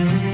Mm-hmm.